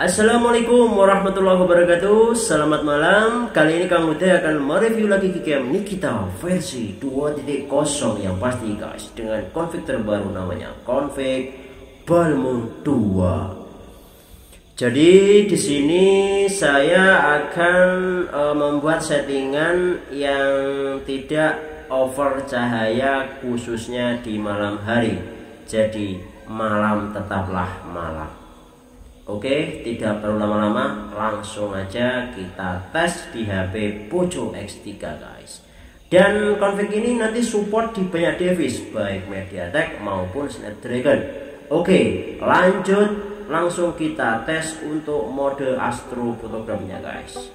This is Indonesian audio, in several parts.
Assalamualaikum warahmatullahi wabarakatuh. Selamat malam. Kali ini Kang Ude akan mereview lagi game Nikita versi 2.0 Yang pasti guys. Dengan config terbaru namanya Config Balmung 2 Jadi di sini saya akan uh, membuat settingan yang tidak over cahaya khususnya di malam hari. Jadi malam tetaplah malam Oke, tidak perlu lama-lama, langsung aja kita tes di HP Poco X3 guys. Dan config ini nanti support di banyak device, baik MediaTek maupun Snapdragon. Oke, lanjut langsung kita tes untuk mode astro fotografinya guys.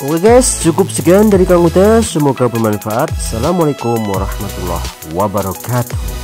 Oke guys, cukup sekian dari Kang Uda. Semoga bermanfaat. Assalamualaikum warahmatullahi wabarakatuh.